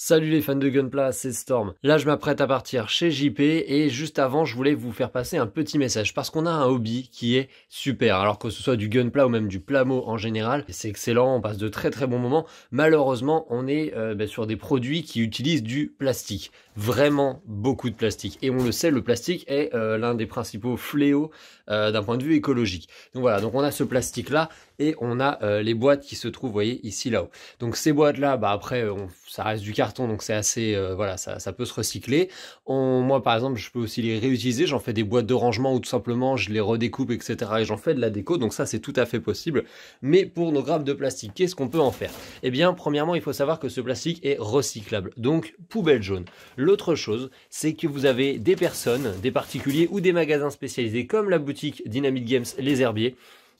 Salut les fans de Gunpla, c'est Storm. Là, je m'apprête à partir chez JP et juste avant, je voulais vous faire passer un petit message parce qu'on a un hobby qui est super. Alors que ce soit du Gunpla ou même du Plamo en général, c'est excellent, on passe de très très bons moments. Malheureusement, on est euh, ben, sur des produits qui utilisent du plastique. Vraiment beaucoup de plastique. Et on le sait, le plastique est euh, l'un des principaux fléaux euh, d'un point de vue écologique. Donc voilà, donc on a ce plastique là et on a les boîtes qui se trouvent, vous voyez, ici là-haut. Donc ces boîtes là, bah après, ça reste du carton donc c'est assez, euh, voilà, ça, ça, peut se recycler. moi, par exemple, je peux aussi les réutiliser. J'en fais des boîtes de rangement ou tout simplement je les redécoupe, etc. Et j'en fais de la déco. Donc ça, c'est tout à fait possible. Mais pour nos grappes de plastique, qu'est-ce qu'on peut en faire? Eh bien, premièrement, il faut savoir que ce plastique est recyclable. Donc, poubelle jaune. L'autre chose, c'est que vous avez des personnes, des particuliers ou des magasins spécialisés comme la boutique Dynamite Games Les Herbiers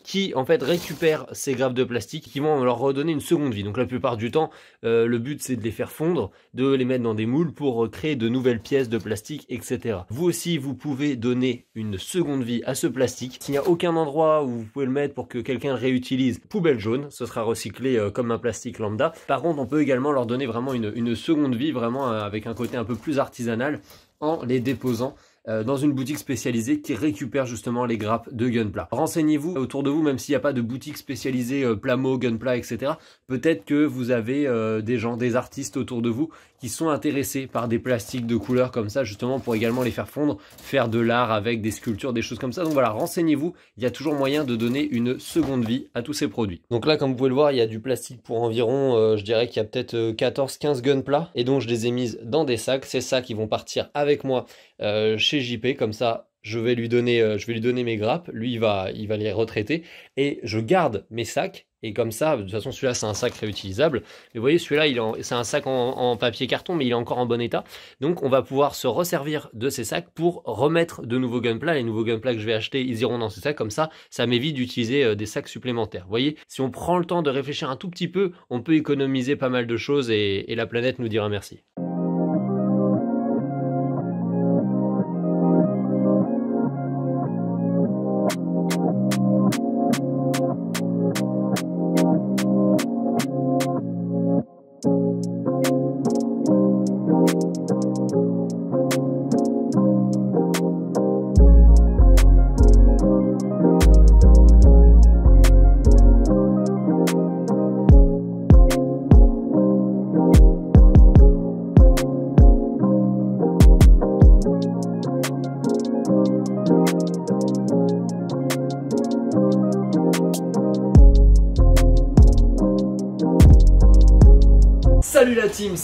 qui en fait récupèrent ces grappes de plastique qui vont leur redonner une seconde vie. Donc la plupart du temps, euh, le but c'est de les faire fondre, de les mettre dans des moules pour créer de nouvelles pièces de plastique, etc. Vous aussi, vous pouvez donner une seconde vie à ce plastique. S'il n'y a aucun endroit où vous pouvez le mettre pour que quelqu'un réutilise, poubelle jaune, ce sera recyclé euh, comme un plastique lambda. Par contre, on peut également leur donner vraiment une, seconde vie, vraiment euh, avec un côté un peu plus artisanal en les déposant euh, dans une boutique spécialisée qui récupère justement les grappes de Gunpla. Renseignez-vous autour de vous, même s'il n'y a pas de boutique spécialisée euh, Plamo, Gunpla, etc. Peut-être que vous avez euh, des gens, des artistes autour de vous qui sont intéressés par des plastiques de couleur comme ça, justement pour également les faire fondre, faire de l'art avec des sculptures, des choses comme ça. Donc voilà, renseignez-vous, il y a toujours moyen de donner une seconde vie à tous ces produits. Donc là, comme vous pouvez le voir, il y a du plastique pour environ, je dirais qu'il y a peut-être 14-15 Gunpla, et donc je les ai mises dans des sacs. C'est ça qui vont partir avec moi chez JP, comme ça je vais lui donner, euh, je vais lui donner mes grappes, lui il va, il va les retraiter et je garde mes sacs et comme ça, de toute façon celui-là c'est un sac réutilisable. Mais vous voyez celui-là c'est un sac en, papier carton mais il est encore en bon état. Donc on va pouvoir se resservir de ces sacs pour remettre de nouveaux gunpla. Les nouveaux gunpla que je vais acheter, ils iront dans ces sacs comme ça. Ça m'évite d'utiliser euh, des sacs supplémentaires. Vous voyez, si on prend le temps de réfléchir un tout petit peu, on peut économiser pas mal de choses et la planète nous dira merci.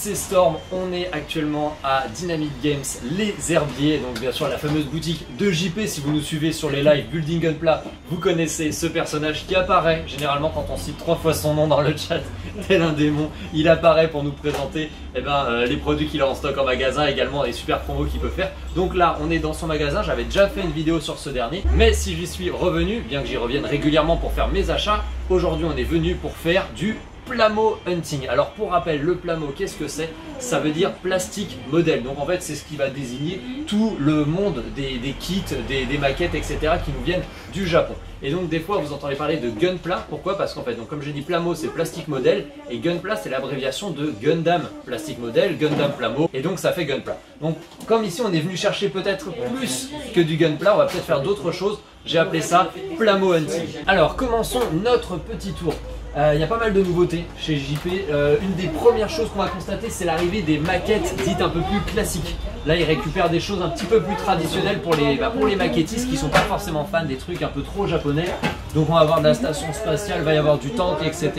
C'est Storm, on est actuellement à Dynamic Games Les Herbiers, donc bien sûr la fameuse boutique de JP, si vous nous suivez sur les lives Building Gunpla, vous connaissez ce personnage qui apparaît généralement quand on cite trois fois son nom dans le chat, tel un démon, il apparaît pour nous présenter eh ben, euh, les produits qu'il a en stock en magasin, également les super promos qu'il peut faire. Donc là on est dans son magasin, j'avais déjà fait une vidéo sur ce dernier, mais si j'y suis revenu, bien que j'y revienne régulièrement pour faire mes achats, aujourd'hui on est venu pour faire du Plamo Hunting. Alors pour rappel, le Plamo, qu'est-ce que c'est? Ça veut dire plastique modèle. Donc en fait, c'est ce qui va désigner tout le monde des, kits, des, maquettes, etc. qui nous viennent du Japon. Et donc des fois, vous entendez parler de Gunpla. Pourquoi? Parce qu'en fait, donc comme j'ai dit, Plamo, c'est plastique modèle. Et Gunpla, c'est l'abréviation de Gundam plastique modèle, Gundam Plamo. Et donc ça fait Gunpla. Donc comme ici, on est venu chercher peut-être plus que du Gunpla, on va peut-être faire d'autres choses. J'ai appelé ça Plamo Hunting. Alors commençons notre petit tour. Euh, il y a pas mal de nouveautés chez JP. Euh, une des premières choses qu'on va constater, c'est l'arrivée des maquettes dites un peu plus classiques. Là, ils récupèrent des choses un petit peu plus traditionnelles pour les, bah, maquettistes qui sont pas forcément fans des trucs un peu trop japonais. Donc on va avoir de la station spatiale, va y avoir du tank, etc.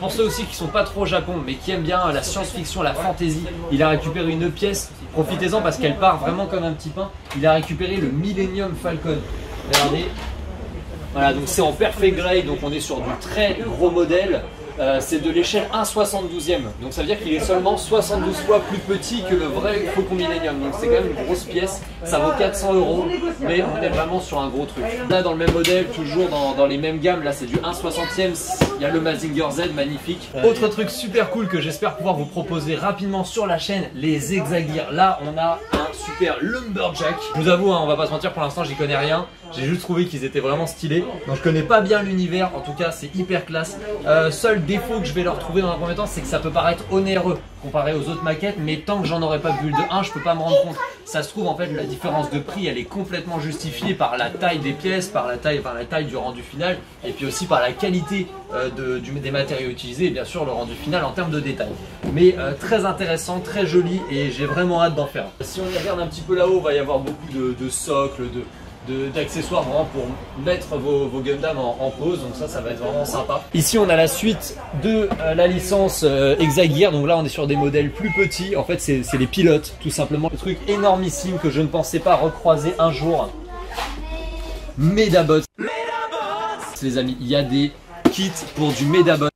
Pour ceux aussi qui sont pas trop japon, mais qui aiment bien la science-fiction, la fantasy, il a récupéré une pièce. Profitez-en parce qu'elle part vraiment comme un petit pain. Il a récupéré le Millennium Falcon. Regardez, voilà, donc c'est en perfect grade, donc on est sur du très gros modèle. Euh, c'est de l'échelle 1,72e. Donc ça veut dire qu'il est seulement 72 fois plus petit que le vrai Faucon Millennium. Donc c'est quand même une grosse pièce. Ça vaut 400 euros, mais on est vraiment sur un gros truc. Là dans le même modèle, toujours dans, les mêmes gammes, là c'est du 1,60e. Il y a le Mazinger Z, magnifique. Autre truc super cool que j'espère pouvoir vous proposer rapidement sur la chaîne, les Exagear. Là on a un super Lumberjack. Je vous avoue, hein, on va pas se mentir, pour l'instant j'y connais rien. J'ai juste trouvé qu'ils étaient vraiment stylés. Donc je connais pas bien l'univers, en tout cas c'est hyper classe. Euh, défaut que je vais leur trouver dans un premier temps, c'est que ça peut paraître onéreux comparé aux autres maquettes, mais tant que j'en aurais pas vu de 1, je peux pas me rendre compte. Ça se trouve en fait la différence de prix, elle est complètement justifiée par la taille des pièces, par la taille, par la taille du rendu final, et puis aussi par la qualité euh, des matériaux utilisés, et bien sûr le rendu final en termes de détails. Mais euh, très intéressant, très joli, et j'ai vraiment hâte d'en faire. Si on regarde un petit peu là-haut, il va y avoir beaucoup de, de socles, de d'accessoires vraiment pour mettre vos, vos Gundam en, pause. Donc ça, ça va être vraiment sympa. Ici, on a la suite de euh, la licence euh. Donc là, on est sur des modèles plus petits. En fait, c'est les pilotes, tout simplement. Le truc énormissime que je ne pensais pas recroiser un jour. Medabots. Les amis, il y a des kits pour du Medabot.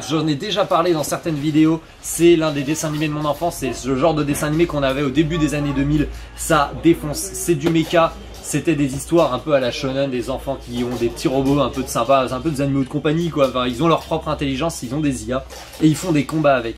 J'en ai déjà parlé dans certaines vidéos, c'est l'un des dessins animés de mon enfance, c'est ce genre de dessin animé qu'on avait au début des années 2000, ça défonce, c'est du mecha, c'était des histoires un peu à la shonen, des enfants qui ont des petits robots un peu de sympa, un peu des animaux de compagnie quoi, ils ont leur propre intelligence, ils ont des IA, et ils font des combats avec.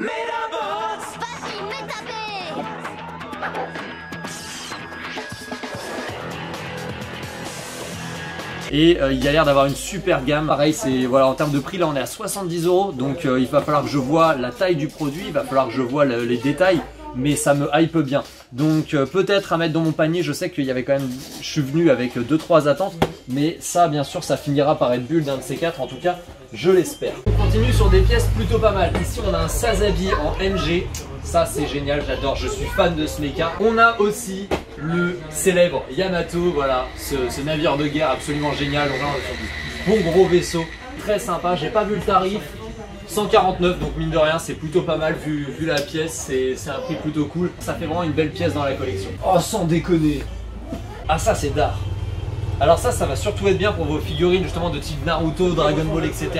Et euh, il y a l'air d'avoir une super gamme. Pareil, c'est voilà en termes de prix là on est à 70 euros, donc euh, il va falloir que je vois la taille du produit, il va falloir que je vois les détails mais ça me hype bien. Donc euh, peut-être à mettre dans mon panier, je sais qu'il y avait quand même, je suis venu avec 2-3 attentes, mais ça bien sûr ça finira par être bulle d'un de ces quatre, en tout cas je l'espère. On continue sur des pièces plutôt pas mal. Ici on a un Sazabi en MG, ça c'est génial, j'adore, je suis fan de ce mecha. On a aussi le célèbre Yamato, voilà, ce, navire de guerre absolument génial. Bon gros vaisseau, très sympa. J'ai pas vu le tarif, 149 donc mine de rien c'est plutôt pas mal vu, vu la pièce, c'est un prix plutôt cool. Ça fait vraiment une belle pièce dans la collection. Oh sans déconner Ah ça c'est d'art alors ça, ça va surtout être bien pour vos figurines justement de type Naruto, Dragon Ball, etc.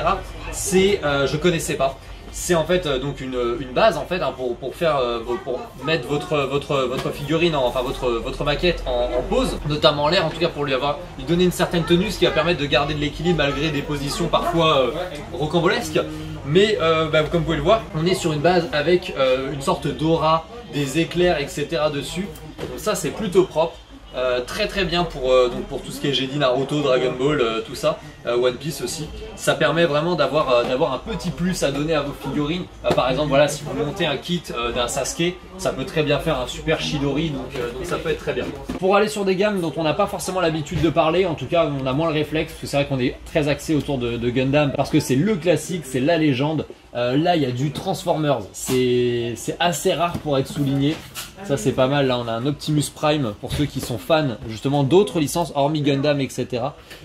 C'est, euh, je connaissais pas c'est en fait euh, donc une, base en fait hein, pour, pour, faire euh, pour mettre votre votre votre figurine enfin votre votre maquette en, pose notamment l'air en tout cas pour lui avoir lui donner une certaine tenue ce qui va permettre de garder de l'équilibre malgré des positions parfois euh, rocambolesques. Mais bah, comme vous pouvez le voir on est sur une base avec une sorte d'aura des éclairs etc dessus. Donc ça c'est plutôt propre euh, très très bien pour, euh, donc pour tout ce qui est Jedi, Naruto, Dragon Ball, euh, tout ça, One Piece aussi. Ça permet vraiment d'avoir d'avoir un petit plus à donner à vos figurines. par exemple, voilà, si vous montez un kit d'un Sasuke, ça peut très bien faire un super Shidori, donc, donc ça peut être très bien. Pour aller sur des gammes dont on n'a pas forcément l'habitude de parler, en tout cas on a moins le réflexe, parce que c'est vrai qu'on est très axé autour de, de Gundam, parce que c'est le classique, c'est la légende. Là, il y a du Transformers. C'est assez rare pour être souligné. Ça c'est pas mal, là on a un Optimus Prime pour ceux qui sont fans justement d'autres licences, hormis Gundam, etc.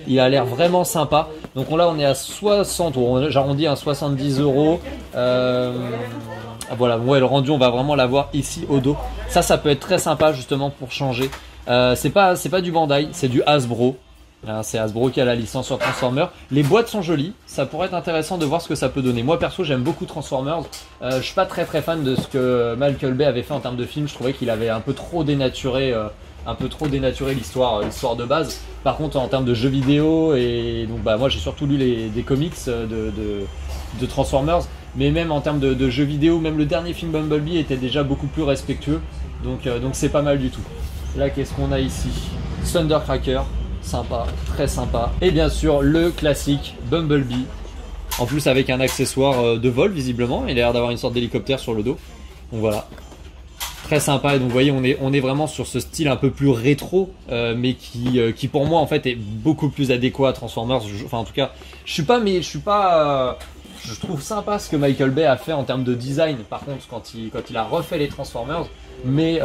Il a l'air vraiment sympa. Donc là on est à 60, j'arrondis à 70 euros. Euh, voilà, ouais, le rendu on va vraiment l'avoir ici au dos. Ça ça peut être très sympa justement pour changer. Euh, c'est pas, pas du Bandai, c'est du Hasbro. Hein, c'est Hasbro qui a la licence sur Transformers. Les boîtes sont jolies, ça pourrait être intéressant de voir ce que ça peut donner. Moi perso j'aime beaucoup Transformers. Euh, je suis pas très très fan de ce que Michael Bay avait fait en termes de film. Je trouvais qu'il avait un peu trop dénaturé, euh, un peu trop dénaturé l'histoire, euh, l'histoire de base. Par contre en termes de jeux vidéo et donc bah moi j'ai surtout lu les, des comics de, de, Transformers. Mais même en termes de, jeux vidéo, même le dernier film Bumblebee était déjà beaucoup plus respectueux. Donc donc c'est pas mal du tout. Là qu'est-ce qu'on a ici? Thundercracker sympa, très sympa. Et bien sûr, le classique Bumblebee. En plus avec un accessoire euh, de vol visiblement, il a l'air d'avoir une sorte d'hélicoptère sur le dos. Donc voilà, très sympa et donc vous voyez on est, on est vraiment sur ce style un peu plus rétro euh, mais qui, euh, qui pour moi en fait est beaucoup plus adéquat à Transformers enfin en tout cas je suis pas mais je suis pas je trouve sympa ce que Michael Bay a fait en termes de design par contre quand il, quand il a refait les Transformers mais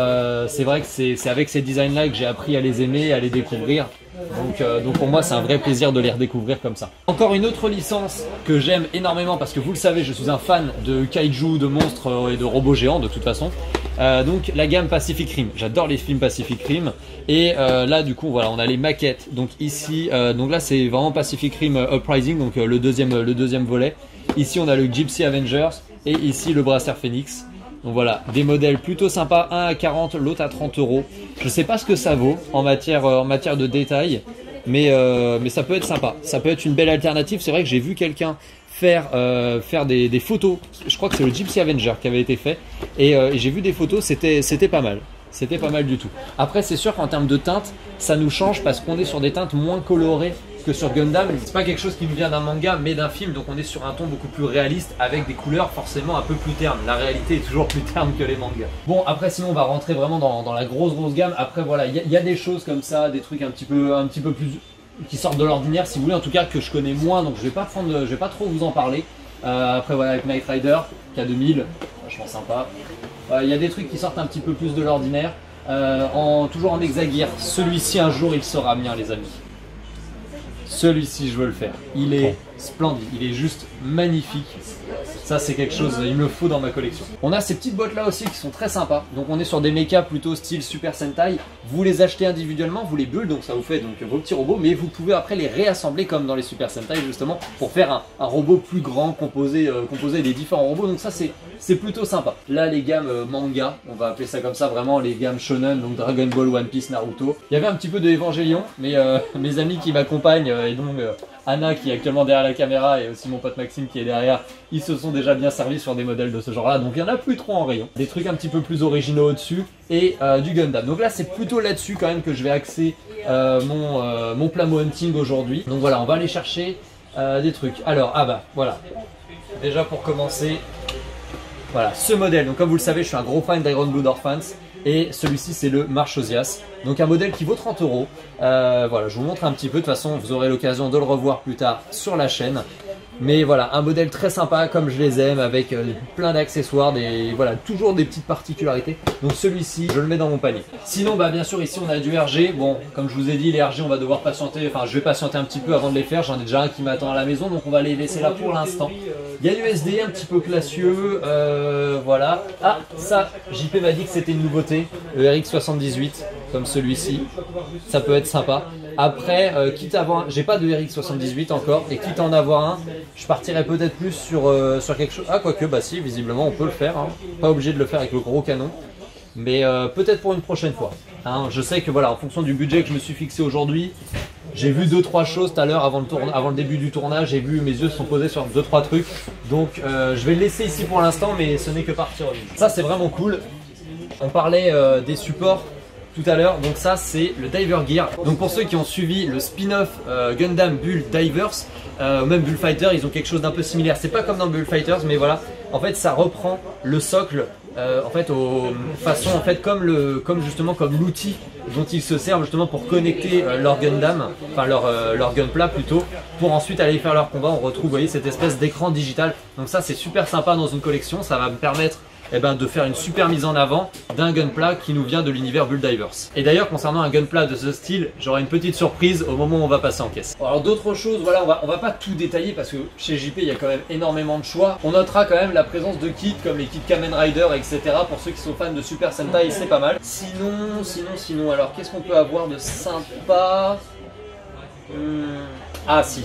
c'est vrai que c'est avec ces designs là que j'ai appris à les aimer à les découvrir donc, euh, donc pour moi c'est un vrai plaisir de les redécouvrir comme ça. Encore une autre licence que j'aime énormément parce que vous le savez je suis un fan de kaiju, de monstres euh, et de robots géants de toute façon. Euh, donc la gamme Pacific Rim, j'adore les films Pacific Rim et là du coup voilà on a les maquettes. Donc ici donc là c'est vraiment Pacific Rim Uprising donc le deuxième le deuxième volet. Ici on a le Gypsy Avengers et ici le Bracer Phoenix. Donc voilà, des modèles plutôt sympas, un à 40, l'autre à 30 euros. Je sais pas ce que ça vaut en matière, euh, de détails, mais, euh, mais ça peut être sympa. Ça peut être une belle alternative. C'est vrai que j'ai vu quelqu'un faire, euh, faire des, photos. Je crois que c'est le Gypsy Avenger qui avait été fait. Et, j'ai vu des photos, c'était pas mal. C'était pas mal du tout. Après, c'est sûr qu'en termes de teintes, ça nous change parce qu'on est sur des teintes moins colorées que sur Gundam. C'est pas quelque chose qui nous vient d'un manga, mais d'un film, donc on est sur un ton beaucoup plus réaliste avec des couleurs forcément un peu plus ternes. La réalité est toujours plus terne que les mangas. Bon, après, sinon, on va rentrer vraiment dans, la grosse grosse gamme. Après, voilà, il y, a des choses comme ça, des trucs un petit peu, un petit peu plus qui sortent de l'ordinaire, si vous voulez, en tout cas que je connais moins, donc je vais pas prendre, je vais pas trop vous en parler. Euh, après, voilà, avec Knight Rider, K2000, vachement sympa. Euh, il y a des trucs qui sortent un petit peu plus de l'ordinaire. Euh, en, toujours en hexaguirre. Celui-ci, un jour, il sera mien, les amis. Celui-ci, je veux le faire. Il est splendide, il est juste magnifique. Ça, c'est quelque chose, il me le faut dans ma collection. On a ces petites boîtes là aussi qui sont très sympas. Donc, on est sur des mechas plutôt style Super Sentai. Vous les achetez individuellement, vous les bullez, donc ça vous fait donc vos petits robots, mais vous pouvez après les réassembler comme dans les Super Sentai justement pour faire un, robot plus grand composé, euh, composé des différents robots. Donc, ça, c'est plutôt sympa. Là, les gammes euh, manga, on va appeler ça comme ça vraiment, les gammes shonen, donc Dragon Ball, One Piece, Naruto. Il y avait un petit peu de Evangelion, mais euh, mes amis qui m'accompagnent et donc Anna qui est actuellement derrière la caméra et aussi mon pote Maxime qui est derrière, ils se sont déjà bien servis sur des modèles de ce genre là, donc il y en a plus trop en rayon. Des trucs un petit peu plus originaux au-dessus et euh, du Gundam. Donc là c'est plutôt là-dessus quand même que je vais axer euh, mon, euh, mon plamo hunting aujourd'hui. Donc voilà, on va aller chercher des trucs. Alors, ah bah voilà. Déjà pour commencer, voilà, ce modèle. Donc comme vous le savez, je suis un gros fan d'Iron Blood Orphans. Et celui-ci, c'est le Marchosias. Donc un modèle qui vaut 30 euros. Euh, voilà, je vous montre un petit peu. De toute façon, vous aurez l'occasion de le revoir plus tard sur la chaîne. Mais voilà, un modèle très sympa comme je les aime avec euh, plein d'accessoires, des voilà, toujours des petites particularités. Donc celui-ci, je le mets dans mon panier. Sinon, bah bien sûr ici on a du RG. Bon, comme je vous ai dit, les RG on va devoir patienter. Enfin, je vais patienter un petit peu avant de les faire. J'en ai déjà un qui m'attend à la maison, donc on va les laisser là pour l'instant. Il y a l'USD un petit peu classieux, euh, voilà. Ah, ça, JP m'a dit que c'était une nouveauté, le RX78 comme celui-ci. Ça peut être sympa. Après, euh, quitte à avoir, j'ai pas de RX78 encore, et quitte à en avoir un, je partirais peut-être plus sur, euh, sur quelque chose. Ah, quoique, bah si, visiblement, on peut le faire. Hein. Pas obligé de le faire avec le gros canon. Mais euh, peut-être pour une prochaine fois. Hein. je sais que voilà, en fonction du budget que je me suis fixé aujourd'hui, j'ai vu deux trois choses tout à l'heure avant, le avant le début du tournage. J'ai vu mes yeux se sont posés sur deux trois trucs. Donc je vais le laisser ici pour l'instant, mais ce n'est que partir. Ça c'est vraiment cool. On parlait des supports tout à l'heure. Donc ça c'est le Diver Gear. Donc pour ceux qui ont suivi le spin-off euh, Gundam Bull Divers, euh, même Bullfighter, ils ont quelque chose d'un peu similaire. C'est pas comme dans Bullfighters, mais voilà. En fait, ça reprend le socle. Euh, en fait, aux façon en fait comme le, comme justement comme l'outil dont ils se servent justement pour connecter leur Gundam, enfin leur leur Gunpla plutôt, pour ensuite aller faire leur combat. On retrouve, vous voyez, cette espèce d'écran digital. Donc ça, c'est super sympa dans une collection. Ça va me permettre eh ben, de faire une super mise en avant d'un gunpla qui nous vient de l'univers Bull Divers. Et d'ailleurs, concernant un gunpla de ce style, j'aurai une petite surprise au moment où on va passer en caisse. Alors d'autres choses, voilà, on va, va pas tout détailler parce que chez JP, il y a quand même énormément de choix. On notera quand même la présence de kits comme les kits Kamen Rider, etc. Pour ceux qui sont fans de Super Sentai, c'est pas mal. Sinon, sinon, sinon, alors qu'est-ce qu'on peut avoir de sympa? Hmm. Ah si,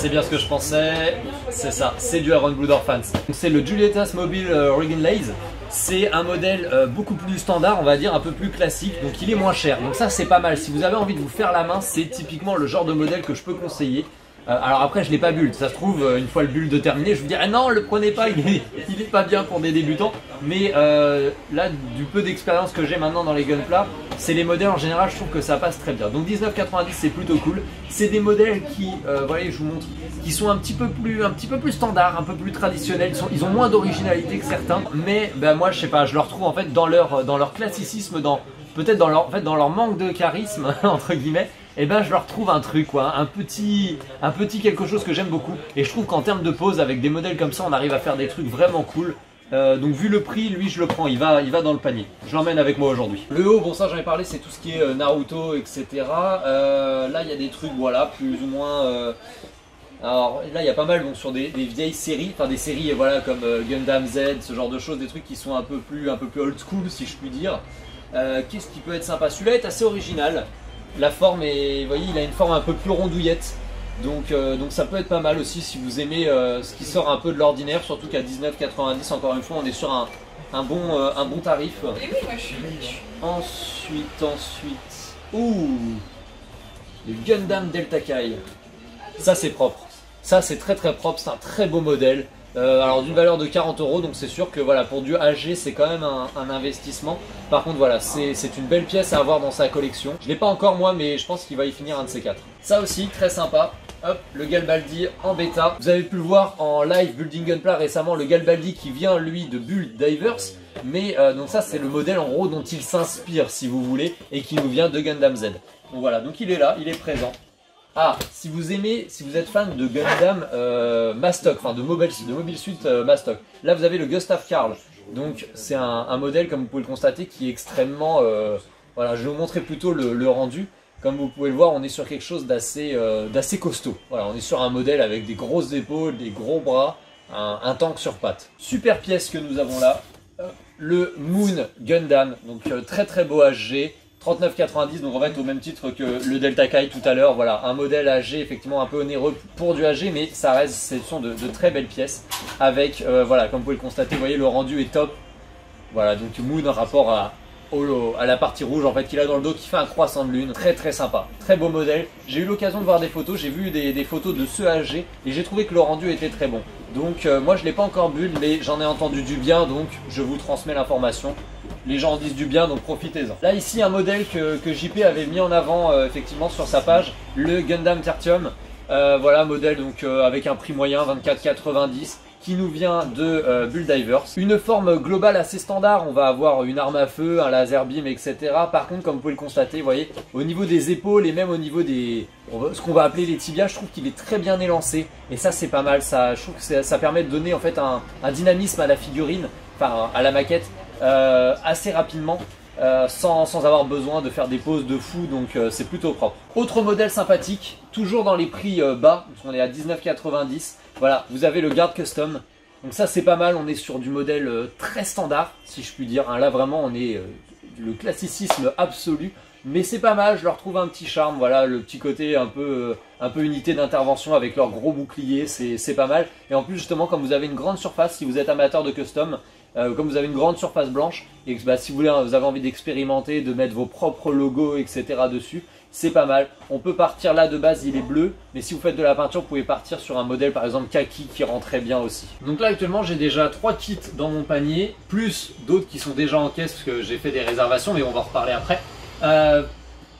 c'est bien ce que je pensais, c'est ça, c'est du Iron Blood Orphans. C'est le Julietta's Mobile euh, Rigging Laze. C'est un modèle euh, beaucoup plus standard, on va dire, un peu plus classique, donc il est moins cher. Donc ça c'est pas mal, si vous avez envie de vous faire la main, c'est typiquement le genre de modèle que je peux conseiller. Euh, alors après, je l'ai pas bulle. Ça se trouve, euh, une fois le bulle terminé, je vous dirais non, le prenez pas, il est, pas bien pour des débutants. Mais euh, là, du peu d'expérience que j'ai maintenant dans les gunpla, c'est les modèles en général, je trouve que ça passe très bien. Donc 19,90 c'est plutôt cool. C'est des modèles qui, voilà, je vous montre, qui sont un petit peu plus, un petit peu plus standards, un peu plus traditionnels. Ils, ont moins d'originalité que certains, mais ben moi, je sais pas, je leur trouve en fait dans leur, dans leur classicisme, dans peut-être dans leur, en fait, dans leur manque de charisme entre guillemets et eh ben je leur trouve un truc quoi, un petit, un petit quelque chose que j'aime beaucoup. Et je trouve qu'en termes de pose, avec des modèles comme ça, on arrive à faire des trucs vraiment cool. Euh, donc vu le prix, lui je le prends, il va, il va dans le panier. Je l'emmène avec moi aujourd'hui. Le haut, bon ça j'en ai parlé, c'est tout ce qui est euh, Naruto, etc. Euh, là il y a des trucs, voilà, plus ou moins... alors là il y a pas mal donc sur des, vieilles séries, enfin des séries voilà comme Gundam Z, ce genre de choses, des trucs qui sont un peu plus, un peu plus old school si je puis dire. Qu'est-ce qui peut être sympa? Celui-là est assez original. La forme est, vous voyez, il a une forme un peu plus rondouillette. Donc, euh, donc ça peut être pas mal aussi si vous aimez euh, ce qui sort un peu de l'ordinaire, surtout qu'à 19,90 encore une fois on est sur un, bon, euh, un bon tarif. Et oui, moi je suis, Ensuite, ensuite, ouh, le Gundam Delta Kai. Ça c'est propre. Ça c'est très très propre, c'est un très beau modèle. Euh, alors d'une valeur de 40 euros, donc c'est sûr que voilà pour du AG c'est quand même un, investissement. Par contre voilà, c'est une belle pièce à avoir dans sa collection. Je l'ai pas encore moi, mais je pense qu'il va y finir un de ces quatre. Ça aussi très sympa. Hop, le Galbaldi en bêta. Vous avez pu le voir en live Building Gunpla récemment, le Galbaldi qui vient lui de Build Divers. Mais euh, donc ça c'est le modèle en gros dont il s'inspire si vous voulez et qui nous vient de Gundam Z. Donc voilà, donc il est là, il est présent. Ah, si vous aimez, si vous êtes fan de Gundam euh, Mastock, enfin de Mobile, de Mobile Suit euh, Mastock, là vous avez le Gustav Karl. Donc c'est un, modèle, comme vous pouvez le constater, qui est extrêmement... Euh, voilà, je vais vous montrer plutôt le, rendu. Comme vous pouvez le voir, on est sur quelque chose d'assez d'assez costaud. Voilà, on est sur un modèle avec des grosses épaules, des gros bras, un, un tank sur pattes. Super pièce que nous avons là, le Moon Gundam, donc très très beau HG, 39,90 donc en fait au même titre que le Delta Kai tout à l'heure voilà un modèle AG effectivement un peu onéreux pour du AG mais ça reste ce sont de, très belles pièces avec euh, voilà comme vous pouvez le constater vous voyez le rendu est top. Voilà donc Moon rapport à à la partie rouge en fait qu'il a dans le dos qui fait un croissant de lune. Très très sympa. Très beau modèle. J'ai eu l'occasion de voir des photos j'ai vu des, photos de ce AG et j'ai trouvé que le rendu était très bon. Donc euh, moi je l'ai pas encore bu mais j'en ai entendu du bien donc je vous transmets l'information les gens en disent du bien, donc profitez-en. Là ici un modèle que, JP avait mis en avant euh, effectivement sur sa page, le Gundam Tertium. Euh, voilà, modèle donc euh, avec un prix moyen 24,90 qui nous vient de Bull Divers. Une forme globale assez standard, on va avoir une arme à feu, un laser beam, etc. Par contre, comme vous pouvez le constater, vous voyez, au niveau des épaules et même au niveau des... ce qu'on va appeler les tibias, je trouve qu'il est très bien élancé. Et ça, c'est pas mal, ça, je trouve que ça, permet de donner en fait un, un dynamisme à la figurine, enfin à la maquette, euh, assez rapidement. Euh, sans, avoir besoin de faire des poses de fou, donc euh, c'est plutôt propre. Autre modèle sympathique, toujours dans les prix bas, on est à 19,90. Voilà, vous avez le Guard Custom. Donc ça c'est pas mal, on est sur du modèle très standard, si je puis dire. Hein, là vraiment on est le classicisme absolu. Mais c'est pas mal, je leur trouve un petit charme, voilà, le petit côté un peu, un peu unité d'intervention avec leur gros bouclier, c'est pas mal. Et en plus justement, comme vous avez une grande surface, si vous êtes amateur de custom, euh, comme vous avez une grande surface blanche et que bah, si vous, voulez, vous avez envie d'expérimenter, de mettre vos propres logos, etc. dessus, c'est pas mal. On peut partir là de base, il est bleu, mais si vous faites de la peinture, vous pouvez partir sur un modèle par exemple kaki qui rend très bien aussi. Donc là actuellement j'ai déjà trois kits dans mon panier, plus d'autres qui sont déjà en caisse parce que j'ai fait des réservations, mais on va en reparler après. Euh,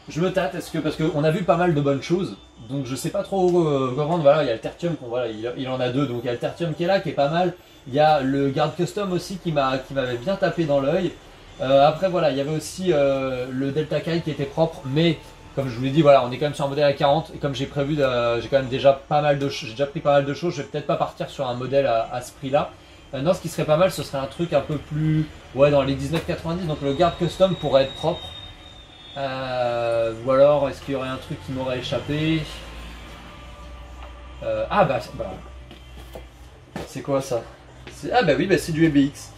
je me tâte, est-ce que parce qu'on a vu pas mal de bonnes choses, donc je sais pas trop euh, comment. Voilà, il y a le tertium, voilà, il, en a deux, donc il y a le tertium qui est là, qui est pas mal. Il y a le garde custom aussi qui m'avait bien tapé dans l'œil. Euh, après voilà, il y avait aussi euh, le Delta Kai qui était propre, mais comme je vous l'ai dit, voilà, on est quand même sur un modèle à 40 et comme j'ai prévu, j'ai quand même déjà pas mal de, j'ai déjà pris pas mal de choses. Je vais peut-être pas partir sur un modèle à, ce prix-là. non, ce qui serait pas mal, ce serait un truc un peu plus, ouais, dans les 19,90. Donc le garde custom pourrait être propre. Euh, ou alors, est-ce qu'il y aurait un truc qui m'aurait échappé? Ah bah c'est quoi ça? Ah bah oui, bah c'est du LBX.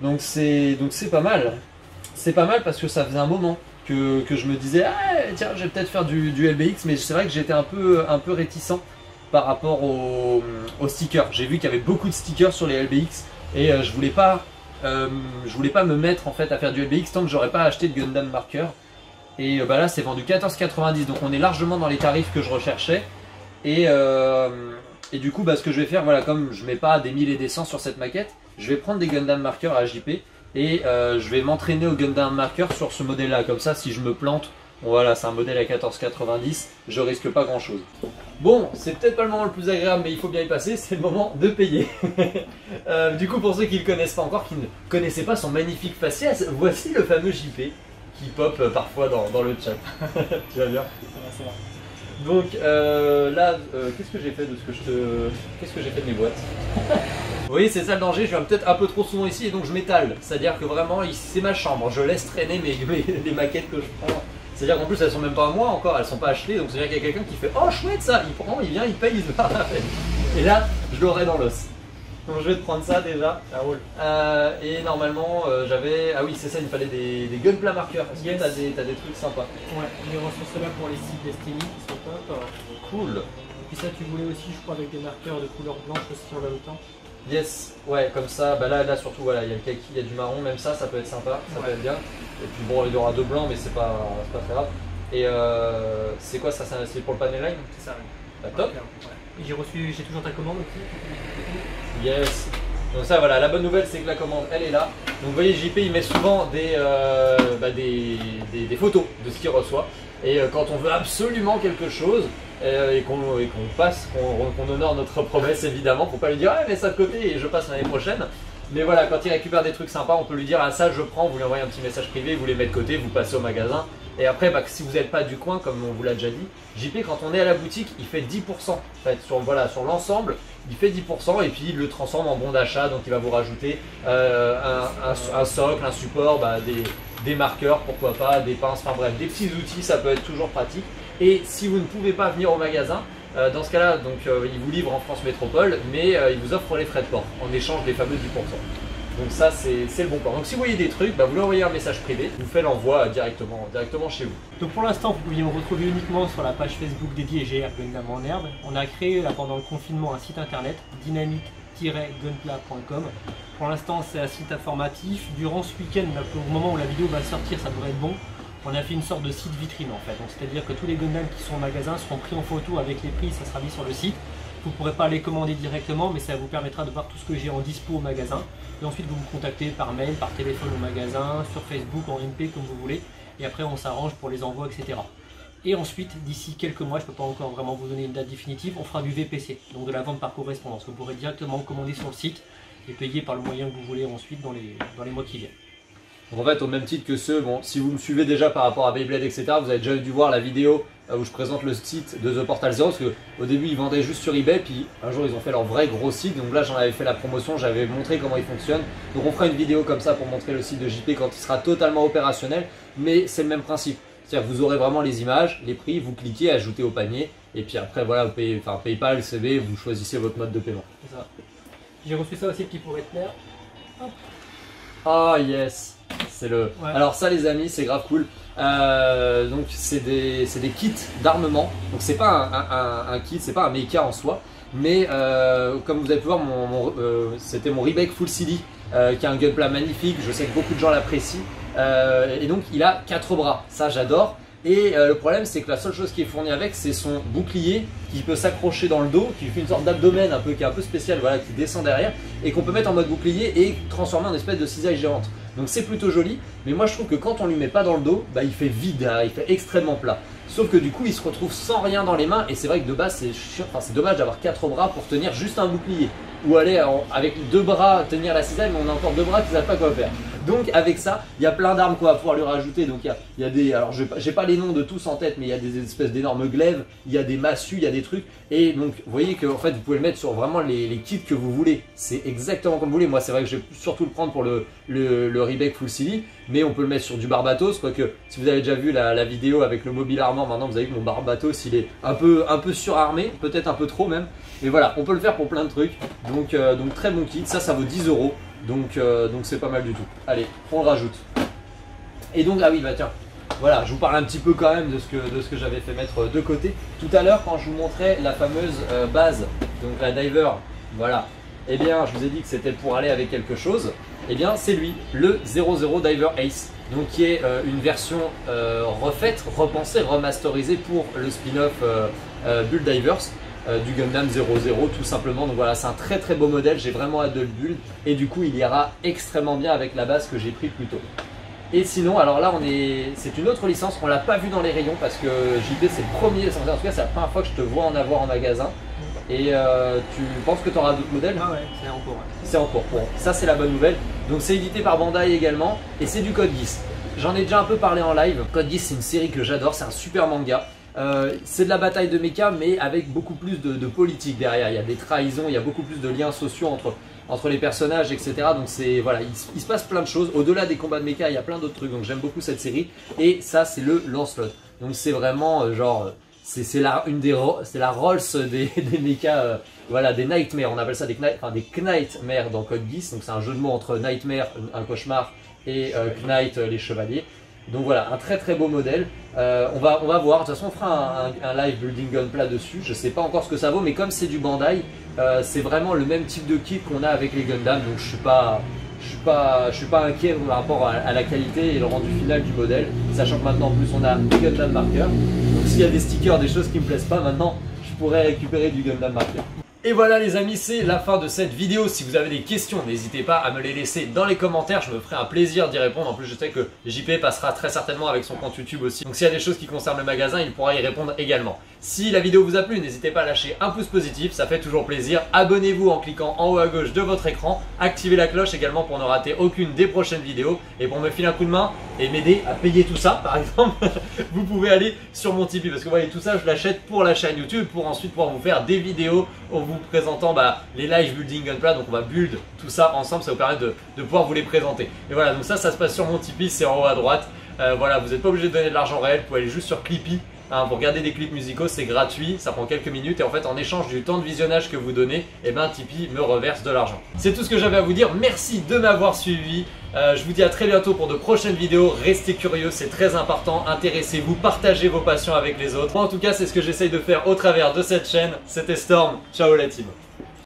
Donc c'est donc c'est pas mal. C'est pas mal parce que ça faisait un moment que, je me disais ah tiens je vais peut-être faire du, LBX, mais c'est vrai que j'étais un peu un peu réticent par rapport aux stickers. J'ai vu qu'il y avait beaucoup de stickers sur les LBX et euh, je voulais pas euh, je voulais pas me mettre en fait à faire du LBX tant que j'aurais pas acheté de Gundam Marker. Et euh, bah là c'est vendu 14,90 donc on est largement dans les tarifs que je recherchais. Et, et du coup, bah, ce que je vais faire, voilà, comme je mets pas des 1000 et des 100 sur cette maquette, je vais prendre des Gundam Marker à JP et euh, je vais m'entraîner au Gundam Marker sur ce modèle-là. Comme ça, si je me plante, voilà, c'est un modèle à 14,90, je risque pas grand-chose. Bon, c'est peut-être pas le moment le plus agréable, mais il faut bien y passer, c'est le moment de payer. Euh, du coup, pour ceux qui ne le connaissent pas encore, qui ne connaissaient pas son magnifique faciès, voici le fameux JP qui pop euh, parfois dans, le chat. tu vas bien? Donc euh, là, euh, qu'est-ce que j'ai fait de ce que je te. Qu'est-ce que j'ai fait de mes boîtes Vous voyez, c'est ça le danger, je viens peut-être un peu trop souvent ici et donc je m'étale. C'est-à-dire que vraiment, c'est ma chambre, je laisse traîner mes, les maquettes que je prends. C'est-à-dire qu'en plus, elles sont même pas à moi encore, elles sont pas achetées, donc c'est-à-dire qu'il y a quelqu'un qui fait Oh chouette ça Il prend, il vient, il paye, il se barre Et là, je l'aurai dans l'os. Donc je vais te prendre ça déjà. Ça roule. Euh, et normalement, euh, j'avais. Ah oui, c'est ça, il me fallait des, des gunpla marqueurs. Est-ce que t'as des, des trucs sympas? Ouais, j'ai reçu cela pour les sites Destiny qui sont top. Cool. Et puis ça, tu voulais aussi, je crois, avec des marqueurs de couleur blanche aussi en même temps. Yes, ouais, comme ça, bah là, là surtout, voilà, il y a le kaki, il y a du marron, même ça, ça peut être sympa, ça peut être bien. Et puis bon, il y aura deux blancs, mais c'est pas, pas très grave. Et euh, c'est quoi ça C'est pour le panel line? C'est ça, oui. Bah, top. J'ai reçu, j'ai toujours ta commande aussi. Yes. Donc ça voilà, la bonne nouvelle c'est que la commande elle est là. Donc vous voyez JP il met souvent des, euh, bah, des, des- photos de ce qu'il reçoit. Et euh, quand on veut absolument quelque chose euh, et qu'on passe, qu'on honore notre promesse évidemment, faut pas lui dire ah mets ça de côté et je passe l'année prochaine. Mais voilà, quand il récupère des trucs sympas, on peut lui dire ah ça je prends, vous lui envoyez un petit message privé, vous les mettez de côté, vous passez au magasin. Et après, bah, si vous n'êtes pas du coin, comme on vous l'a déjà dit, JP quand on est à la boutique, il fait 10%. En fait, sur l'ensemble, il fait 10% et puis il le transforme en bon d'achat. Donc il va vous rajouter euh, un, socle, un support, bah, des, des marqueurs, pourquoi pas, des pinces, enfin bref, des petits outils, ça peut être toujours pratique. Et si vous ne pouvez pas venir au magasin, euh, dans ce cas-là, euh, il vous livre en France Métropole, mais il vous offre les frais de port en échange des fameux 10%. Donc ça c'est le bon plan. Donc si vous voyez des trucs, bah, vous lui envoyez un message privé, vous fait l'envoi directement, directement chez vous. Donc pour l'instant, vous pouviez me retrouver uniquement sur la page Facebook dédiée GR Gundam en herbe. On a créé là, pendant le confinement un site internet dynamique-gunpla.com. Pour l'instant, c'est un site informatif. Durant ce week-end, au moment où la vidéo va sortir, ça devrait être bon. On a fait une sorte de site vitrine en fait. C'est-à-dire que tous les Gundam qui sont au magasin seront pris en photo avec les prix, ça sera mis sur le site. Vous ne pourrez pas les commander directement, mais ça vous permettra de voir tout ce que j'ai en dispo au magasin. Et ensuite, vous me contactez par mail, par téléphone au magasin, sur Facebook, en MP, comme vous voulez. Et après, on s'arrange pour les envois, etc. Et ensuite, d'ici quelques mois, je ne peux pas encore vraiment vous donner une date définitive, on fera du VPC, donc de la vente par correspondance. Vous pourrez directement commander sur le site et payer par le moyen que vous voulez ensuite dans les, dans les mois qui viennent. Donc en fait, au même titre que ceux, bon, si vous me suivez déjà par rapport à Beyblade, etc., vous avez déjà dû voir la vidéo euh, où je présente le site de The Portal Zero, parce que au début ils vendaient juste sur eBay, puis un jour ils ont fait leur vrai gros site, donc là j'en avais fait la promotion, j'avais montré comment il fonctionne. Donc on fera une vidéo comme ça pour montrer le site de JP quand il sera totalement opérationnel, mais c'est le même principe. C'est-à-dire que vous aurez vraiment les images, les prix, vous cliquez, ajoutez au panier, et puis après voilà, vous payez, enfin PayPal, CB, vous choisissez votre mode de paiement. C'est ça. J'ai reçu ça aussi qui pourrait te plaire. Ah yes, c'est le. Ouais. Alors ça les amis, c'est grave cool. Euh, donc c'est des, c'est des kits d'armement. Donc c'est pas un, un- un- un kit, c'est pas un mecha en soi, mais euh, comme vous avez pu voir, mon, mon- euh, c'était mon Rebek Full CD qui a un gunpla magnifique. Je sais que beaucoup de gens l'apprécient. Et donc il a quatre bras. Ça j'adore. Et le problème, c'est que la seule chose qui est fournie avec, c'est son bouclier qui peut s'accrocher dans le dos, qui fait une sorte d'abdomen un peu, qui est un peu spécial, voilà, qui descend derrière, et qu'on peut mettre en mode bouclier et transformer en espèce de cisaille géante. Donc c'est plutôt joli, mais moi je trouve que quand on lui met pas dans le dos, bah il fait vide, hein, il fait extrêmement plat. Sauf que du coup il se retrouve sans rien dans les mains, et c'est vrai que de base c'est chiant- enfin, c'est dommage d'avoir quatre bras pour tenir juste un bouclier. Ou aller avec deux bras tenir la cisaille, mais on a encore deux bras qui savent pas quoi faire. Donc avec ça, il y a plein d'armes qu'on va pouvoir lui rajouter. Donc il y a, des, alors j'ai pas les noms de tous en tête, mais il y a des espèces d'énormes glaives, il y a des massues, il y a des trucs. Et donc vous voyez que en fait vous pouvez le mettre sur vraiment les, kits que vous voulez. C'est exactement comme vous voulez. Moi c'est vrai que je vais surtout le prendre pour le le, le Rebek Full CD, mais on peut le mettre sur du Barbatos. Quoique si vous avez déjà vu la, vidéo avec le mobile armement, maintenant vous avez vu que mon Barbatos il est un peu un peu surarmé, peut-être un peu trop même. Mais voilà, on peut le faire pour plein de trucs. Donc euh, donc très bon kit. Ça ça vaut 10 euros. Donc euh, donc c'est pas mal du tout. Allez, on rajoute. Et donc, ah oui, bah tiens, voilà, je vous parle un petit peu quand même de ce que, de ce que j'avais fait mettre de côté. Tout à l'heure, quand je vous montrais la fameuse euh, base, donc la diver, voilà, eh bien, je vous ai dit que c'était pour aller avec quelque chose. Eh bien, c'est lui, le 00 Diver Ace, donc qui est euh, une version euh, refaite, repensée, remasterisée pour le spin-off euh, euh, Bull Divers. du Gundam 00 tout simplement donc voilà c'est un très très beau modèle j'ai vraiment hâte de le build et du coup il ira extrêmement bien avec la base que j'ai pris plus tôt et sinon, alors là, on est, c'est une autre licence. On l'a pas vu dans les rayons parce que JP c'est le premier. En tout cas, c'est la première fois que je te vois en avoir en magasin. Et euh, tu penses que tu auras d'autres modèles? Ah ouais, c'est en cours. ouais. C'est en cours. Bon, ça c'est la bonne nouvelle. Donc c'est édité par Bandai également et c'est du Code Geass. J'en ai déjà un peu parlé en live. Code Geass c'est une série que j'adore, c'est un super manga. Euh, c'est de la bataille de mecha mais avec beaucoup plus de, de politique derrière. Il y a des trahisons, il y a beaucoup plus de liens sociaux entre, entre les personnages, etc. Donc c'est voilà, il, se- il se passe plein de choses. Au-delà des combats de mecha, il y a plein d'autres trucs. Donc j'aime beaucoup cette série. Et ça c'est le Lancelot. Donc c'est vraiment euh, genre c'est la une des c'est la Rolls des, des mechas euh, voilà des nightmares. On appelle ça des knight enfin des knightmares dans Code Geass. Donc c'est un jeu de mots entre nightmare un cauchemar et euh, knight euh, les chevaliers. Donc voilà un très très beau modèle. Euh, on va on va voir. De toute façon on fera un, un- un live building gunpla dessus. Je sais pas encore ce que ça vaut mais comme c'est du Bandai c'est vraiment le même type de kit qu'on a avec les Gundam. Donc je suis pas je suis pas, je suis pas inquiet par rapport à, la qualité et le rendu final du modèle, sachant que maintenant en plus on a du Gundam Marker. Donc s'il y a des stickers, des choses qui me plaisent pas, maintenant je pourrais récupérer du Gundam Marker. Et voilà les amis, c'est la fin de cette vidéo. Si vous avez des questions, n'hésitez pas à me les laisser dans les commentaires. Je me ferai un plaisir d'y répondre. En plus, je sais que JP passera très certainement avec son compte YouTube aussi. Donc s'il y a des choses qui concernent le magasin, il pourra y répondre également. Si la vidéo vous a plu, n'hésitez pas à lâcher un pouce positif, ça fait toujours plaisir. Abonnez-vous en cliquant en haut à gauche de votre écran. Activez la cloche également pour ne rater aucune des prochaines vidéos. Et pour me filer un coup de main et m'aider à payer tout ça, par exemple, vous pouvez aller sur mon Tipeee. Parce que vous voyez, tout ça, je l'achète pour la chaîne YouTube, pour ensuite pouvoir vous faire des vidéos présentant bah, les live building gunpla. Donc on va build tout ça ensemble, ça vous permet de, pouvoir vous les présenter. Et voilà, donc ça, ça se passe sur mon Tipeee, c'est en haut à droite. Euh, voilà, vous n'êtes pas obligé de donner de l'argent réel, vous pouvez aller juste sur Clippy. Hein, pour regarder des clips musicaux, c'est gratuit, ça prend quelques minutes et en fait en échange du temps de visionnage que vous donnez, eh ben Tipeee me reverse de l'argent. C'est tout ce que j'avais à vous dire, merci de m'avoir suivi. Euh, je vous dis à très bientôt pour de prochaines vidéos. Restez curieux, c'est très important. Intéressez-vous, partagez vos passions avec les autres. Moi, en tout cas, c'est ce que j'essaye de faire au travers de cette chaîne. C'était Storm. Ciao la team.